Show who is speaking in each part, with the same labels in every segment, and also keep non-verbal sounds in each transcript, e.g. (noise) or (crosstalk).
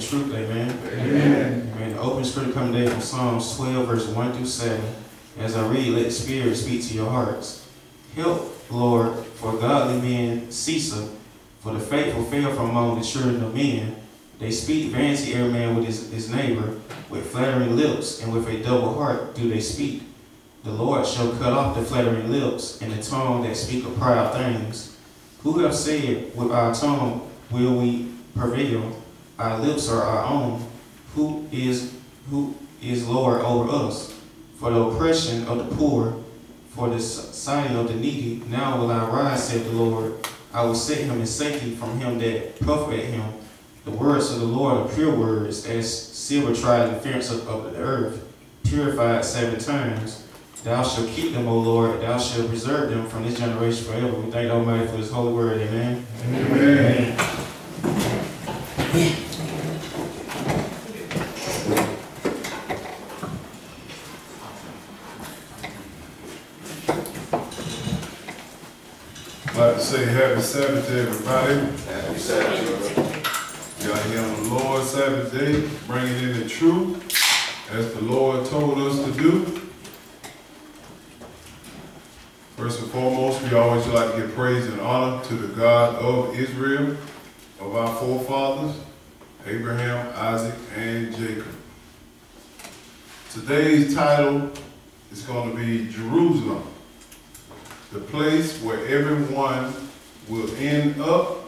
Speaker 1: truth, amen.
Speaker 2: Amen.
Speaker 1: Amen. The open scripture coming today from Psalms 12, verse 1 through 7. As I read, let the Spirit speak to your hearts. Help, Lord, for godly men cease, for the faithful fail from among the children of men. They speak vanity every man with his, his neighbor, with flattering lips, and with a double heart do they speak. The Lord shall cut off the flattering lips, and the tongue that speak of proud things. Who have said, With our tongue will we prevail, our lips are our own. Who is who is Lord over us? For the oppression of the poor, for the sighing of the needy, now will I rise, said the Lord. I will set him in safety from him that puffeth at him. The words of the Lord are pure words, as silver tried the furnace of, of the earth, purified seven times. Thou shalt keep them, O Lord, thou shalt preserve them from this generation forever. We thank Almighty for his holy word. Amen.
Speaker 2: Amen. I'd like to say happy Sabbath to everybody.
Speaker 3: Happy Sabbath.
Speaker 2: Y'all here on the Lord's Sabbath day, bringing in the truth as the Lord told us to do. First and foremost, we always like to give praise and honor to the God of Israel, of our forefathers, Abraham, Isaac, and Jacob. Today's title is going to be Jerusalem, the place where everyone will end up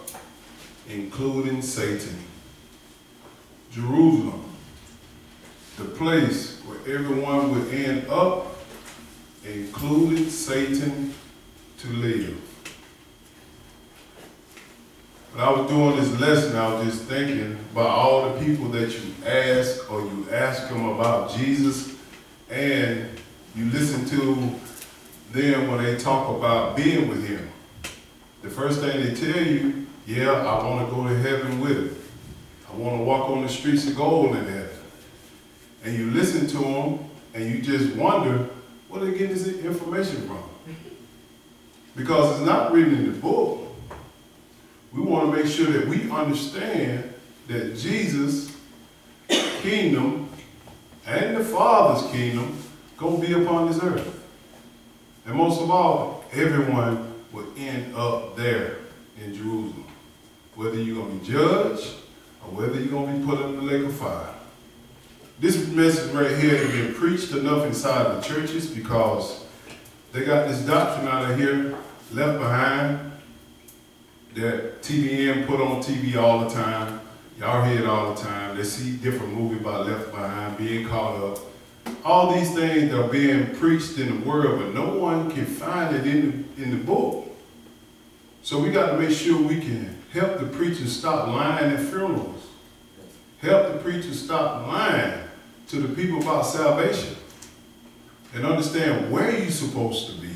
Speaker 2: including Satan. Jerusalem, the place where everyone would end up, including Satan, to live. When I was doing this lesson, I was just thinking about all the people that you ask or you ask them about Jesus, and you listen to them when they talk about being with him. The first thing they tell you yeah, I want to go to heaven with him. I want to walk on the streets of gold in heaven. And you listen to them and you just wonder where they get this information from. Because it's not written in the book. We want to make sure that we understand that Jesus' kingdom and the Father's kingdom gonna be upon this earth. And most of all, everyone will end up there in Jerusalem whether you're going to be judged or whether you're going to be put in the lake of fire. This message right here has been preached enough inside the churches because they got this doctrine out of here left behind that TBN put on TV all the time. Y'all hear it all the time. They see different movies about left behind, being caught up. All these things are being preached in the world, but no one can find it in the, in the book. So we got to make sure we can help the preachers stop lying at funerals. Help the preachers stop lying to the people about salvation. And understand where you're supposed to be.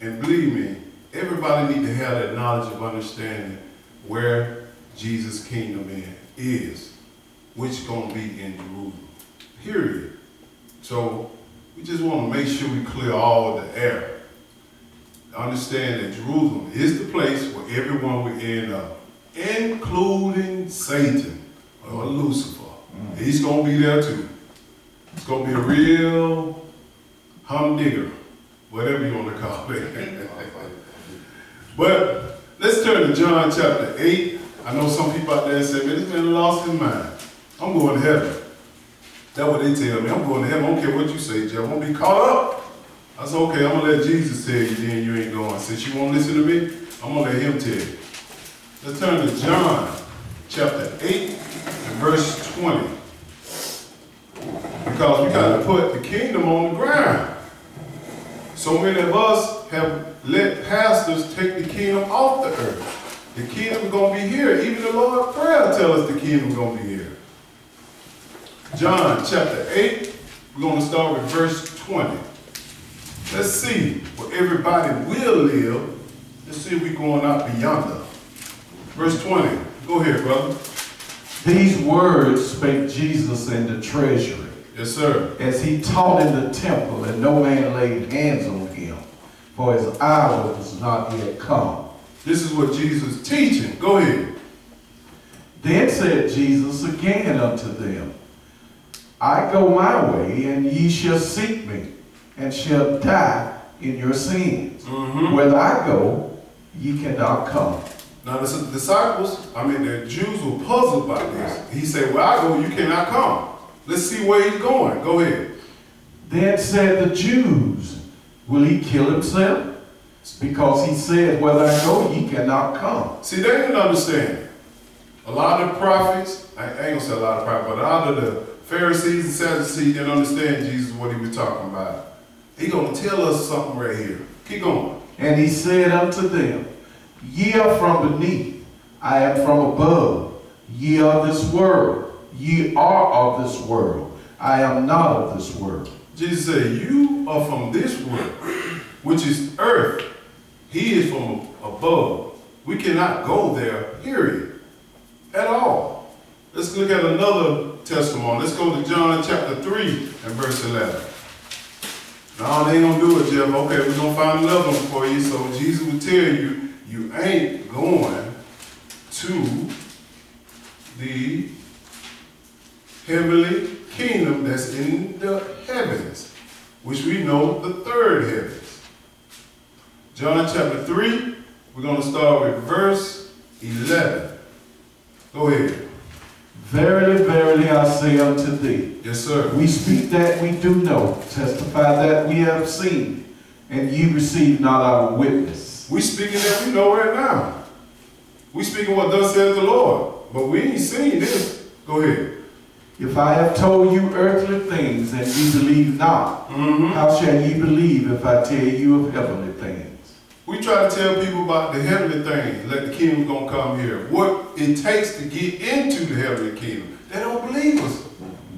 Speaker 2: And believe me, everybody need to have that knowledge of understanding where Jesus' kingdom is, which going to be in Jerusalem. Period. So we just want to make sure we clear all the air understand that Jerusalem is the place where everyone will end up, including Satan or Lucifer. Mm. He's going to be there too. It's going to be a real humdinger, whatever you want to call it. (laughs) but let's turn to John chapter 8. I know some people out there say, man, this man lost his mind. I'm going to heaven. That's what they tell me. I'm going to heaven. I don't care what you say, Jeff. Going to be caught up. I said, okay, I'm gonna let Jesus tell you, then you ain't going. Since you won't listen to me, I'm gonna let him tell you. Let's turn to John chapter 8 and verse 20. Because we gotta put the kingdom on the ground. So many of us have let pastors take the kingdom off the earth. The kingdom is gonna be here. Even the Lord prayer tell us the kingdom is gonna be here. John chapter 8, we're gonna start with verse 20. Let's see where everybody will live. Let's see if we're going out beyond them. Verse 20. Go ahead, brother.
Speaker 3: These words spake Jesus in the treasury.
Speaker 2: Yes, sir.
Speaker 3: As he taught in the temple, and no man laid hands on him, for his hour was not yet come.
Speaker 2: This is what Jesus is teaching. Go ahead.
Speaker 3: Then said Jesus again unto them, I go my way, and ye shall seek me and shall die in your sins. Mm -hmm. Where I go, ye cannot come.
Speaker 2: Now the disciples, I mean the Jews were puzzled by this. He said, Where I go, you cannot come. Let's see where he's going. Go ahead.
Speaker 3: Then said the Jews, Will he kill himself? Because he said, Whether I go, ye cannot come.
Speaker 2: See, they didn't understand. A lot of prophets, I ain't gonna say a lot of prophets, but a lot of the Pharisees and Sadducees didn't understand Jesus, what he was talking about. He gonna tell us something right here. Keep going.
Speaker 3: And he said unto them, Ye are from beneath, I am from above. Ye are this world, ye are of this world. I am not of this world.
Speaker 2: Jesus said, You are from this world, which is earth. He is from above. We cannot go there, period, at all. Let's look at another testimony. Let's go to John chapter 3 and verse 11. No, they ain't gonna do it, Jeff. Okay, we're gonna find another one for you. So Jesus will tell you, you ain't going to the heavenly kingdom that's in the heavens, which we know the third heavens. John chapter 3, we're going to start with verse 11. Go ahead.
Speaker 3: Verily, verily, I say unto thee,
Speaker 2: Yes, sir.
Speaker 3: we speak that we do know, testify that we have seen, and ye receive not our witness.
Speaker 2: We speaking that we know right now. We speaking what thus says the Lord. But we ain't seen this. Go ahead.
Speaker 3: If I have told you earthly things and ye believe not,
Speaker 2: Mm-hmm.
Speaker 3: how shall ye believe if I tell you of heavenly things?
Speaker 2: We try to tell people about the heavenly things, like the kingdom's gonna come here. What it takes to get into the heavenly kingdom. They don't believe us.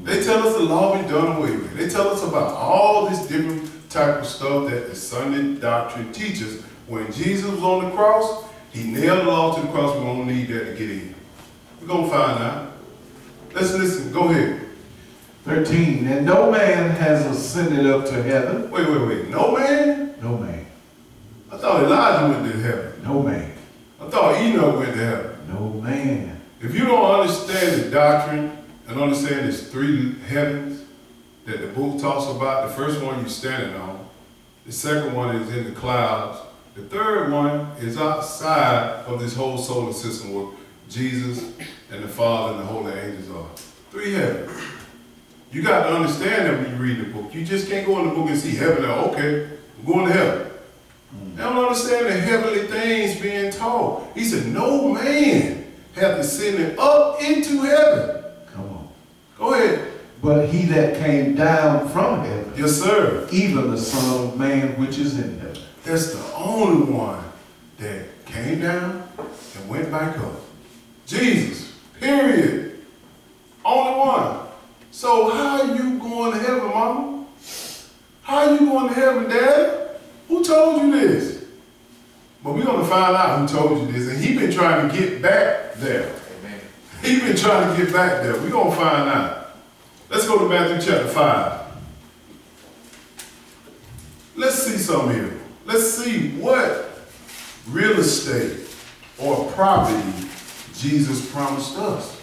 Speaker 2: They tell us the law be done away with. They tell us about all this different type of stuff that the Sunday doctrine teaches. When Jesus was on the cross, he nailed the law to the cross. We don't need that to get in. We're gonna find out. Let's listen. Go ahead.
Speaker 3: 13. And no man has ascended up to heaven.
Speaker 2: Wait, wait, wait. No man?
Speaker 3: No man.
Speaker 2: Thought Elijah went to heaven.
Speaker 3: No man.
Speaker 2: I thought Enoch went to heaven.
Speaker 3: No man.
Speaker 2: If you don't understand the doctrine and understand there's three heavens that the book talks about, the first one you're standing on, the second one is in the clouds, the third one is outside of this whole solar system where Jesus and the Father and the holy angels are. Three heavens. You got to understand that when you read the book. You just can't go in the book and see heaven and okay, I'm going to heaven. They don't understand the heavenly things being taught. He said, no man hath ascended up into heaven.
Speaker 3: Come on.
Speaker 2: Go ahead.
Speaker 3: But he that came down from heaven,
Speaker 2: Yes, sir.
Speaker 3: even the Son of Man which is in heaven.
Speaker 2: That's the only one that came down and went back up. Jesus, period. Only one. So how are you going to heaven, mama? How are you going to heaven, dad? Who told you this? But we're going to find out who told you this. And he been trying to get back there.
Speaker 1: Amen.
Speaker 2: He been trying to get back there. We're going to find out. Let's go to Matthew chapter 5. Let's see something here. Let's see what real estate or property Jesus promised us.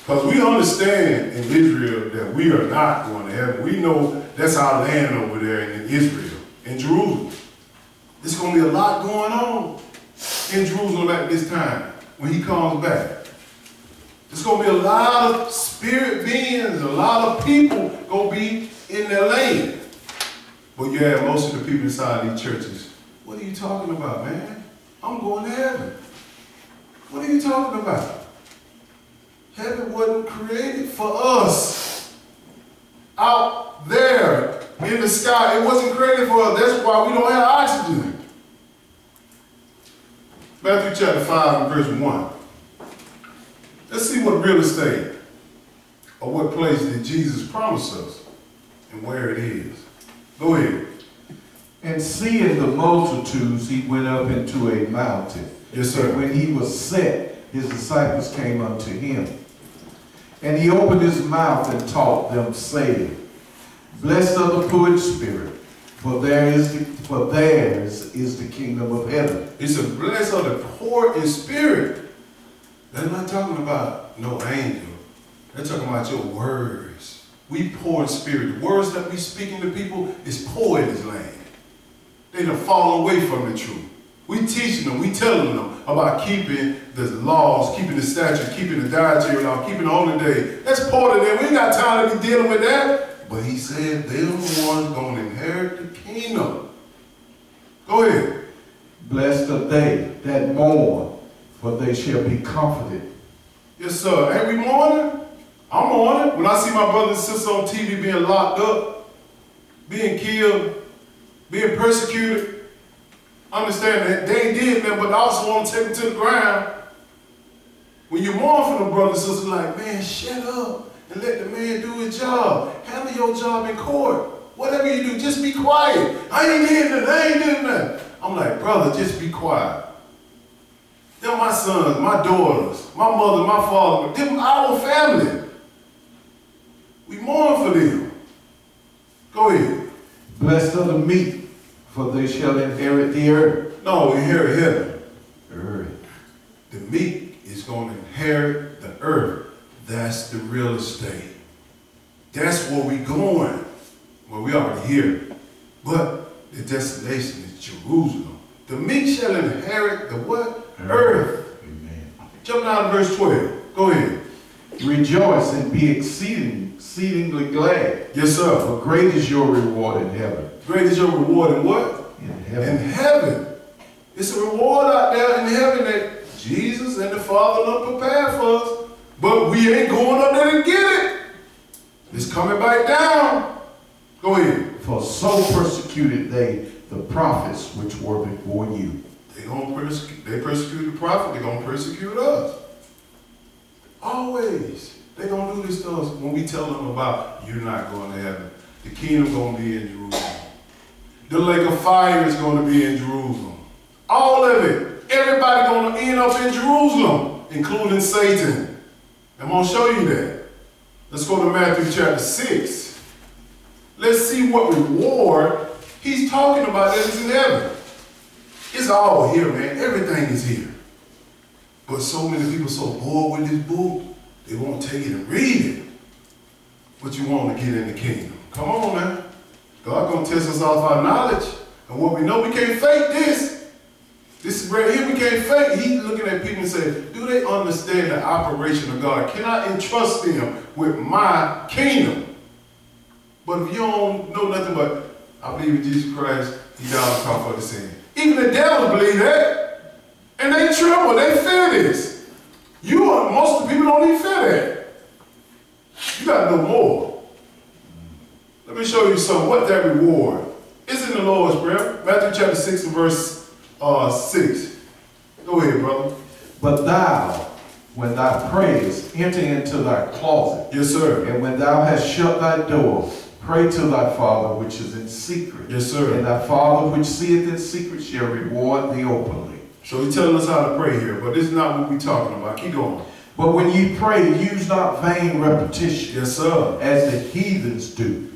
Speaker 2: Because we understand in Israel that we are not going to heaven. We know that's our land over there in Israel, in Jerusalem. There's going to be a lot going on in Jerusalem at this time when he comes back. There's going to be a lot of spirit beings, a lot of people going to be in their land. But you have most of the people inside these churches. What are you talking about, man? I'm going to heaven. What are you talking about? Heaven wasn't created for us. Out there in the sky, it wasn't created for us. That's why we don't have oxygen. Matthew chapter 5 and verse 1. Let's see what real estate or what place did Jesus promise us and where it is. Go ahead.
Speaker 3: And seeing the multitudes, he went up into a mountain.
Speaker 2: Yes, sir.
Speaker 3: And when he was set, his disciples came unto him. And he opened his mouth and taught them, saying, Blessed are the poor in spirit, for there is the, for theirs is the kingdom of heaven.
Speaker 2: He said, Blessed are the poor in spirit. They're not talking about no angel. They're talking about your words. We poor in spirit. The words that we speaking to people is poor in this land. They done fall away from the truth. We teaching them, we telling them, about keeping the laws, keeping the statutes, keeping the dietary law, keeping all the holy day. That's part of it. We ain't got time to be dealing with that. But he said they're the ones going to inherit the kingdom. Go ahead.
Speaker 3: Blessed are they that mourn, for they shall be comforted.
Speaker 2: Yes, sir. Ain't we mourning? I'm mourning. When I see my brothers and sisters on TV being locked up, being killed, being persecuted, understand that they ain't did nothing, but I also want to take them to the ground. When you mourn for the brothers and sisters, like, man, shut up and let the man do his job. Handle your job in court. Whatever you do, just be quiet. I ain't did nothing. I ain't did nothing. I'm like, brother, just be quiet. They're my sons, my daughters, my mother, my father. Them our family. We mourn for them. Go ahead.
Speaker 3: Blessed are the meek, for they shall inherit the earth.
Speaker 2: No, inherit heaven.
Speaker 3: Earth.
Speaker 2: The meek is going to inherit the earth. That's the real estate. That's where we're going. Well, we already here. But the destination is Jerusalem. The meek shall inherit the what? Earth.
Speaker 3: Amen.
Speaker 2: Jump down to verse 12. Go ahead.
Speaker 3: Rejoice and be exceeding, exceedingly glad,
Speaker 2: Yes, sir.
Speaker 3: for great is your reward in heaven.
Speaker 2: Great is your reward in what?
Speaker 3: In heaven.
Speaker 2: In heaven. It's a reward out there in heaven that Jesus and the Father done prepared for us. But we ain't going up there to get it. It's coming back down. Go ahead.
Speaker 3: For so persecuted they the prophets which were before you.
Speaker 2: They gonna persecute. They persecute the prophet. They gonna persecute us. Always. They gonna do this to us when we tell them about you're not going to heaven. The kingdom gonna be in Jerusalem. The lake of fire is gonna be in Jerusalem. All of it. Everybody gonna end up in Jerusalem, including Satan. I'm gonna show you that. Let's go to Matthew chapter 6. Let's see what reward he's talking about that is in heaven. It's all here, man. Everything is here. But so many people so bored with this book, they won't take it and read it. But you want to get in the kingdom. Come on, man. God gonna test us off our knowledge. And what we know, we can't fake this. This is right here, we can't fake. He's looking at people and saying, do they understand the operation of God? Can I entrust them with my kingdom? But if you don't know nothing but, I believe in Jesus Christ, he died the cross for the sin. Even the devil believe that. And they tremble, they fear this. You are, most of the people don't even fear that. You gotta know more. Let me show you some, what that reward is in the Lord's Prayer. Matthew chapter 6 and verse uh, 6. Go ahead, brother.
Speaker 3: But thou, when thou prayest, enter into thy closet,
Speaker 2: Yes, sir.
Speaker 3: and when thou hast shut thy door, pray to thy Father which is in secret.
Speaker 2: Yes, sir.
Speaker 3: And thy Father which seeth in secret shall reward thee openly.
Speaker 2: So he's telling us how to pray here, but this is not what we're talking about. Keep going.
Speaker 3: But when ye pray, use not vain repetition,
Speaker 2: Yes, sir.
Speaker 3: as the heathens do.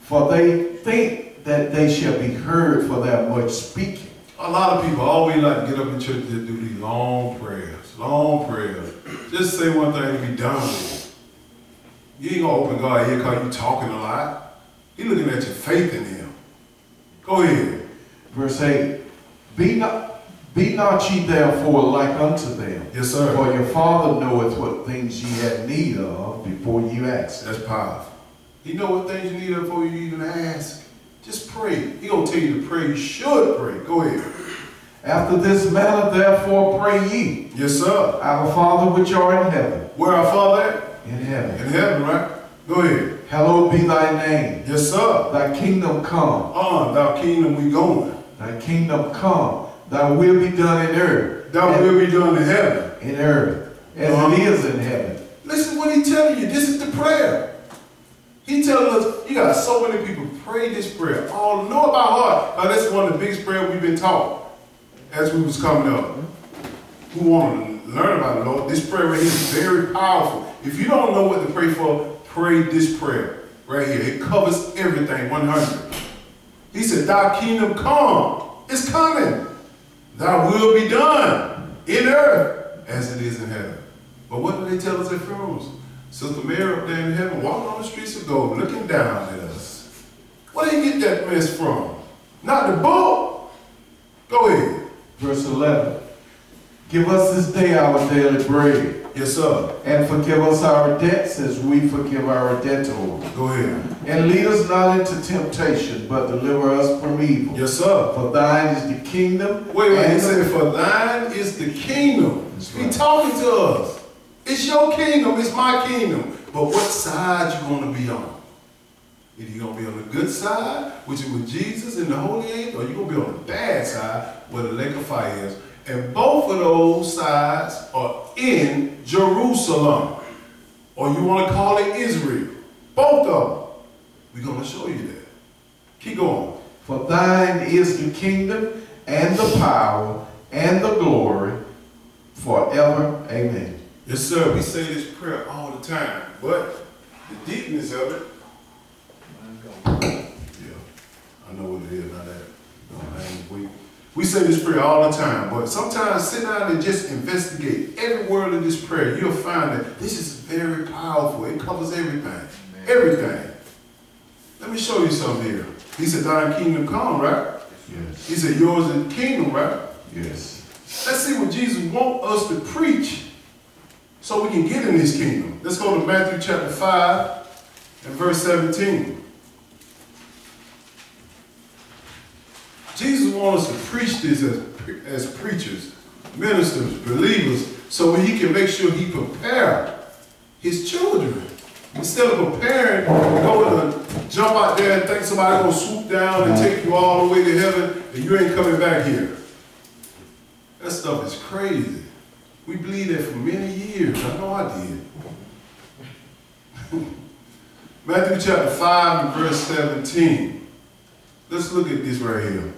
Speaker 3: For they think that they shall be heard for their much speaking.
Speaker 2: A lot of people always like to get up in church and do these long prayers, long prayers. Just say one thing and be done with it. You ain't gonna open God here because you talking a lot. He looking at your faith in him. Go ahead.
Speaker 3: Verse 8 Be not, be not ye therefore like unto them,
Speaker 2: Yes, sir.
Speaker 3: for your Father knoweth what things ye have need of before you ask.
Speaker 2: That's powerful. He know what things you need before you even ask. Just pray. He gonna tell you to pray. You should pray. Go ahead.
Speaker 3: After this manner therefore pray ye,
Speaker 2: Yes, sir.
Speaker 3: Our Father which art in heaven,
Speaker 2: Where our Father at?
Speaker 3: in heaven,
Speaker 2: In heaven, right? Go ahead.
Speaker 3: hallowed be thy name.
Speaker 2: Yes, sir.
Speaker 3: Thy kingdom come,
Speaker 2: On thy kingdom we going.
Speaker 3: thy kingdom come, thy will be done in earth,
Speaker 2: Thy will be done in heaven.
Speaker 3: in earth, as
Speaker 2: Uh-huh.
Speaker 3: it is in heaven.
Speaker 2: Listen what he telling you. This is the prayer. He telling us, you got so many people pray this prayer. All know it by heart. Now, that's one of the biggest prayers we've been taught as we was coming up. Who want to learn about the Lord? This prayer right here is very powerful. If you don't know what to pray for, pray this prayer right here. It covers everything 100. He said, Thy kingdom come. It's coming. Thy will be done in earth as it is in heaven. But what do they tell us at funerals? Sister Mary up there in heaven, walking on the streets of gold, looking down at us. Where did you get that mess from? Not the book. Go ahead.
Speaker 3: Verse 11. Give us this day our daily bread,
Speaker 2: Yes, sir.
Speaker 3: and forgive us our debts as we forgive our debtors.
Speaker 2: Go ahead.
Speaker 3: And lead us not into temptation, but deliver us from evil.
Speaker 2: Yes, sir.
Speaker 3: For thine is the kingdom.
Speaker 2: Wait, wait, he said, for thine is the kingdom.
Speaker 3: That's
Speaker 2: He talking to us. It's your kingdom, it's my kingdom. But what side you gonna be on? Either you gonna be on the good side, which is with Jesus and the Holy Angel, or you're gonna be on the bad side where the lake of fire is. And both of those sides are in Jerusalem. Or you wanna call it Israel. Both of them. We're gonna show you that. Keep going.
Speaker 3: For thine is the kingdom and the power and the glory forever. Amen.
Speaker 2: Yes, sir. We say this prayer all the time, but the deepness of it, yeah, I know what it is. Not that. We we say this prayer all the time, but sometimes sit down and just investigate every word of this prayer. You'll find that this is very powerful. It covers everything, everything. Let me show you something here. He said, "Thine kingdom come," right?
Speaker 3: Yes.
Speaker 2: He said, "Yours is the kingdom," right?
Speaker 3: Yes.
Speaker 2: Let's see what Jesus wants us to preach so we can get in his kingdom. Let's go to Matthew chapter 5 and verse 17. Jesus wants us to preach this as, as preachers, ministers, believers, so he can make sure he prepare his children. Instead of preparing, going to jump out there and think somebody gonna swoop down and take you all the way to heaven and you ain't coming back here. That stuff is crazy. We believed that for many years. I know I did. (laughs) Matthew chapter 5 and verse 17. Let's look at this right here.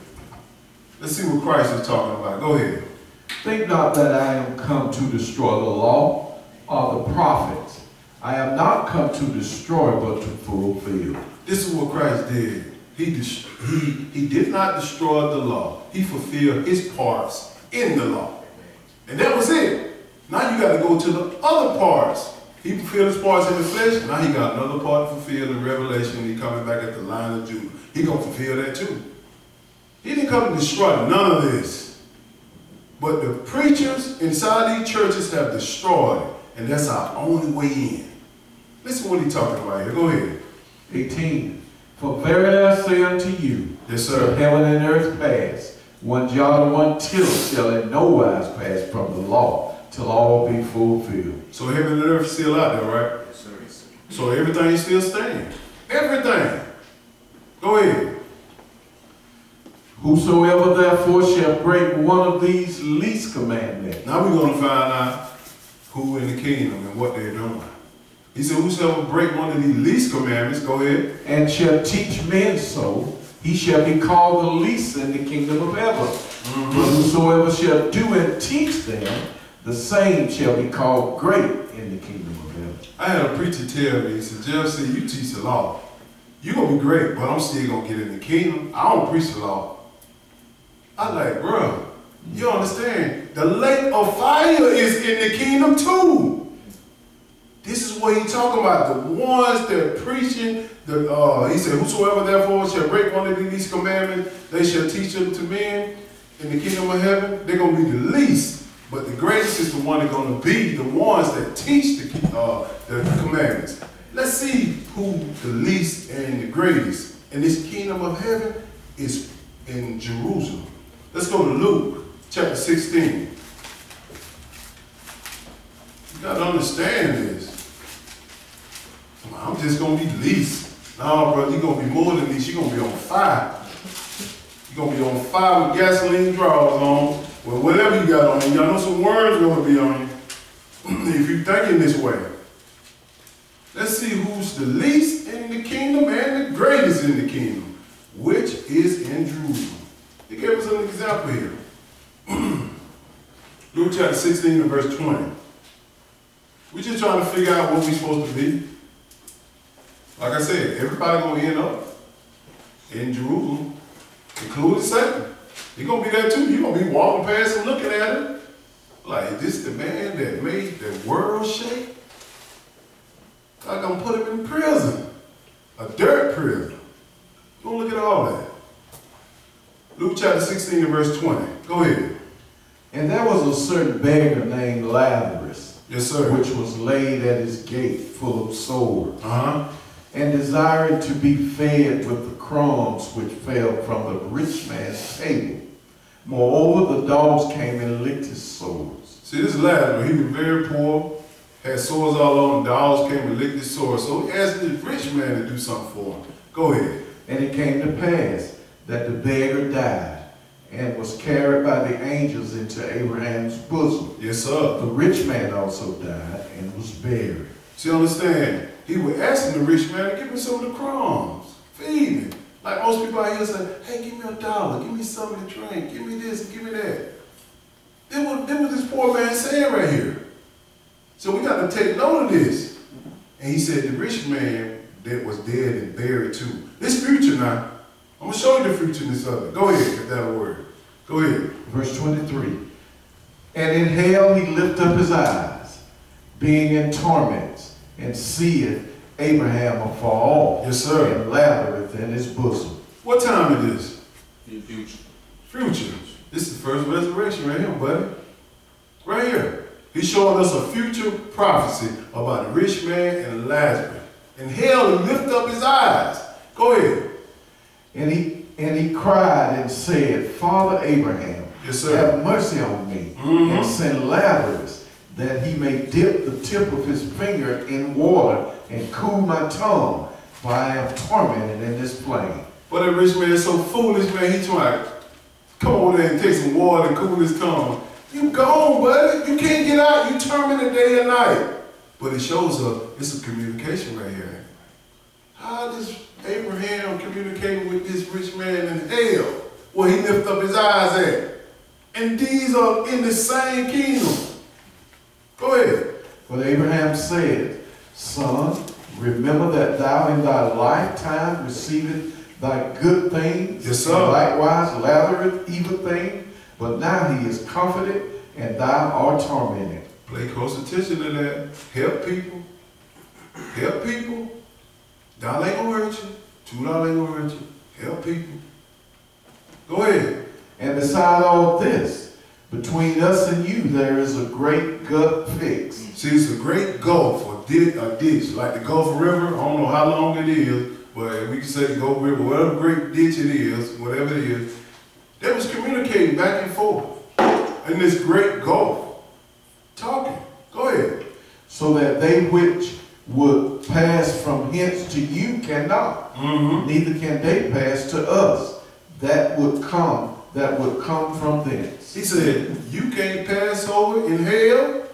Speaker 2: Let's see what Christ is talking about. Go ahead.
Speaker 3: Think not that I am come to destroy the law or the prophets. I am not come to destroy, but to fulfill.
Speaker 2: This is what Christ did. He, he, he did not destroy the law. He fulfilled his parts in the law. And that was it. Now you got to go to the other parts. He fulfilled his parts in the flesh. Now he got another part to fulfill in Revelation. He coming back at the line of Judah. He going to fulfill that too. He didn't come to destroy none of this. But the preachers inside these churches have destroyed it. And that's our only way in. Listen what he's talking about here. Go ahead.
Speaker 3: 18. For verily I say unto you,
Speaker 2: Yes,
Speaker 3: till
Speaker 2: sir.
Speaker 3: heaven and earth pass, one jot or one tittle shall in no wise pass from the law, till all be fulfilled.
Speaker 2: So heaven and earth still out there, right? Yes, sir. So everything still stands. Everything. Go ahead.
Speaker 3: Whosoever therefore shall break one of these least commandments,
Speaker 2: Now we're going to find out who in the kingdom and what they're doing. He said, whosoever break one of these least commandments, go ahead.
Speaker 3: and shall teach men so, he shall be called the least in the kingdom of heaven. Mm-hmm. But whosoever shall do and teach them, the same shall be called great in the kingdom of heaven.
Speaker 2: I had a preacher tell me, he said, Jeff said, you teach the law. You're going to be great, but I'm still going to get in the kingdom. I don't preach the law. I like, bro, you understand? The lake of fire is in the kingdom too. This is what he talking about. The ones that preaching, the uh, he said, Whosoever therefore shall break one of these commandments, they shall teach them to men in the kingdom of heaven. They're gonna be the least, but the greatest is the one that's gonna be the ones that teach the uh, the commandments. Let's see who the least and the greatest in this kingdom of heaven is in Jerusalem. Let's go to Luke chapter 16. You gotta understand this. I'm just gonna be least. No, brother, you're gonna be more than least. You're gonna be on fire. You're gonna be on fire with gasoline draws on. Well, whatever you got on you. Y'all know some worms gonna be on you. (clears throat) if you're thinking this way. Let's see who's the least in the kingdom and the greatest in the kingdom, which is in Jerusalem. An here. (clears throat) Luke chapter 16 and verse 20. We're just trying to figure out what we're supposed to be. Like I said, everybody gonna end up in Jerusalem, including Satan. He gonna be there too. You gonna be walking past and looking at him. Like, this the man that made the world shake? God gonna put him in prison. A dirt prison. Don't look at all that. Luke chapter 16 and verse 20. Go ahead.
Speaker 3: And there was a certain beggar named Lazarus,
Speaker 2: Yes, sir.
Speaker 3: which was laid at his gate full of sores,
Speaker 2: Uh-huh.
Speaker 3: and desired to be fed with the crumbs which fell from the rich man's table. Moreover, the dogs came and licked his sores.
Speaker 2: See, this Lazarus, he was very poor, had sores all over him, dogs came and licked his sores. So he asked the rich man to do something for him. Go ahead.
Speaker 3: And it came to pass that the beggar died and was carried by the angels into Abraham's bosom.
Speaker 2: Yes, sir.
Speaker 3: The rich man also died and was buried.
Speaker 2: See, understand? He was asking the rich man to give me some of the crumbs. Feed me. Like most people out here say, hey, give me a dollar, give me something to drink, give me this, give me that. Then what, then what this poor man saying right here. So we got to take note of this. And he said, the rich man that was dead and buried too. This future now. I'm going to show you the futureness of it. Go ahead, if that word. Go ahead.
Speaker 3: Verse 23. And in hell he lift up his eyes, being in torments, and seeth Abraham afar off,
Speaker 2: Yes, sir.
Speaker 3: and Lazarus in his bosom.
Speaker 2: What time it is?
Speaker 1: In future.
Speaker 2: Future. This is the first resurrection right here, buddy. Right here. He's showing us a future prophecy about the rich man and Lazarus. In hell, he lift up his eyes. Go ahead.
Speaker 3: And he and he cried and said, Father Abraham,
Speaker 2: Yes,
Speaker 3: have mercy on me,
Speaker 2: Mhm.
Speaker 3: and send Lazarus, that he may dip the tip of his finger in water and cool my tongue, for I am tormented in this flame.
Speaker 2: But that rich man is so foolish, man. He trying to come over there and take some water and cool his tongue. You gone, buddy. You can't get out. You tormented day and night. But it shows up, it's a communication right here. How does Abraham communicate with this rich man in hell where he lifted up his eyes at? And these are in the same kingdom. Go ahead.
Speaker 3: But Abraham said, Son, remember that thou in thy lifetime receivest thy good things,
Speaker 2: Yes, sir.
Speaker 3: and likewise Lazarus evil things, but now he is comforted, and thou art tormented.
Speaker 2: Pay close attention to that. Help people. Help people. Dollar ain't gonna hurt you. Two dollars ain't gonna hurt you. Help people. Go ahead.
Speaker 3: And beside all this, between us and you there is a great gut fix. Mm.
Speaker 2: See, it's a great gulf or ditch, a ditch, like the Gulf River. I don't know how long it is, but we can say the Gulf River, whatever great ditch it is, whatever it is. They was communicating back and forth in this great gulf. Talking. Go ahead.
Speaker 3: so that they which would pass from hence to you cannot,
Speaker 2: Mm-hmm.
Speaker 3: neither can they pass to us that would come, that would come from thence.
Speaker 2: He said, you can't pass over in hell,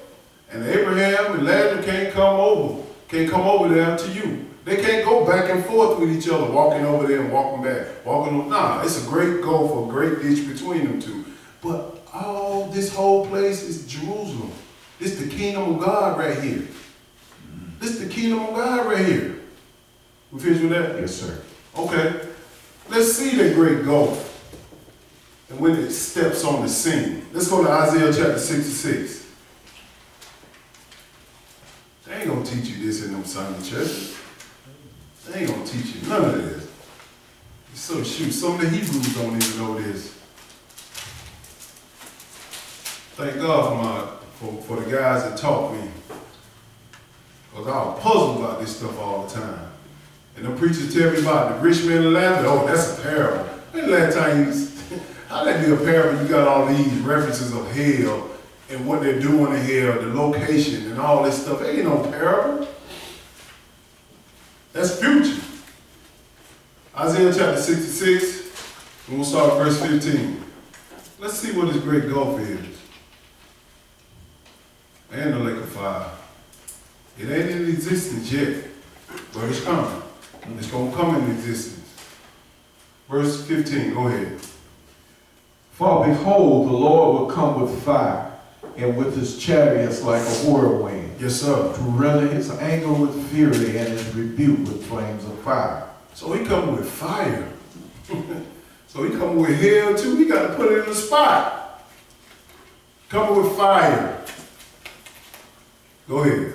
Speaker 2: and Abraham and Lazarus can't come over, can't come over there to you. They can't go back and forth with each other, walking over there and walking back, walking on. Nah, it's a great gulf, a great ditch between them two. But all this whole place is Jerusalem. It's the kingdom of God right here. This is the kingdom of God right here. We finished with that?
Speaker 3: Yes, sir.
Speaker 2: Okay. Let's see that great gulf. And when it steps on the scene. Let's go to Isaiah chapter 66. They ain't gonna teach you this in them Sunday churches. They ain't gonna teach you none of this. So shoot, some of the Hebrews don't even know this. Thank God for my for, for the guys that taught me. Because I was puzzled about this stuff all the time. And the preachers tell me about the rich man and Lazarus. Oh, that's a parable. When the last time you, how that be a parable? You got all these references of hell and what they're doing in hell, the location and all this stuff. Ain't no parable. That's future. Isaiah chapter 66, and we'll start verse 15. Let's see what this great gulf is. And the lake of fire. It ain't in existence yet, but it's coming. It's gonna come in existence. Verse 15, go ahead.
Speaker 3: For behold, the Lord will come with fire, and with his chariots like a whirlwind,
Speaker 2: Yes, sir.
Speaker 3: to render his anger with fury and his rebuke with flames of fire.
Speaker 2: So he coming with fire. (laughs) so he coming with hell too. We got to put it in the spot. Coming with fire. Go ahead.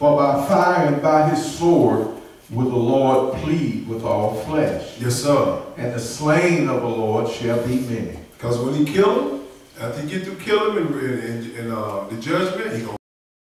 Speaker 3: For by fire and by his sword will the Lord plead with all flesh,
Speaker 2: Yes, sir.
Speaker 3: and the slain of the Lord shall be many.
Speaker 2: Because when he kill them, after he get through killing him and, and, and uh, the judgment, he gonna